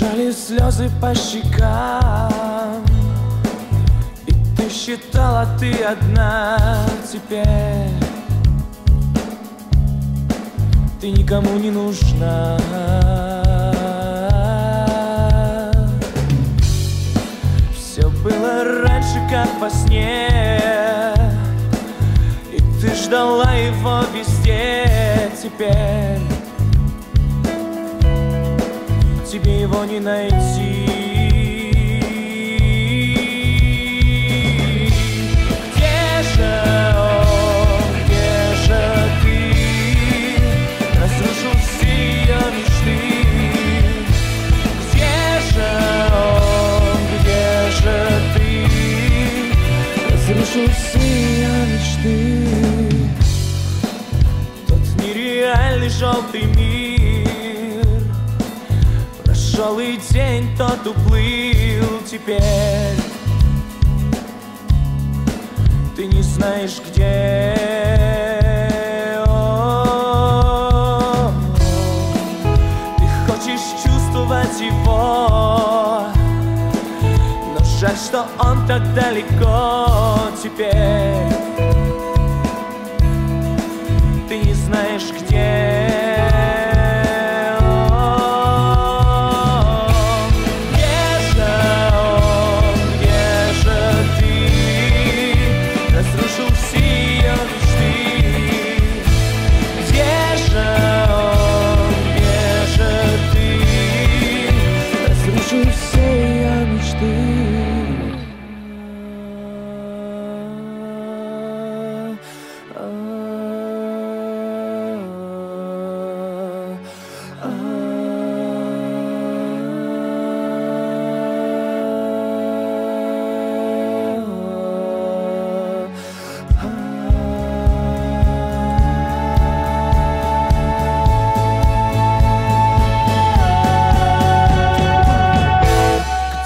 Бежали слезы по щекам. И ты считала ты одна теперь. Ты никому не нужна. Все было раньше, как во сне. И ты ждала его везде теперь Тебе его не найти. Где же он, где же ты? Разрушил все мечты. Где же он, где же ты? Разрушил все мечты. Тот нереальный желтый мир И день, тот уплыл теперь. Ты не знаешь, где. Ты хочешь чувствовать его. Но жаль, что он так далеко теперь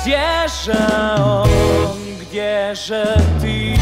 wierzę, on wierzę ty.